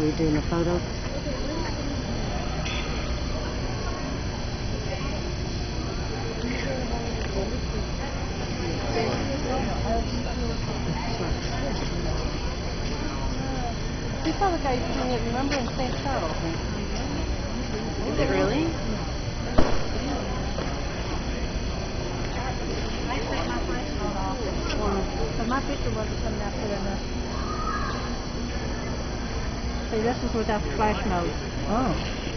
doing a photo. You saw the guy doing it, remember, in St. Charles? Is it really? But my picture wasn't coming out good enough. See, this is without flash mode. Oh.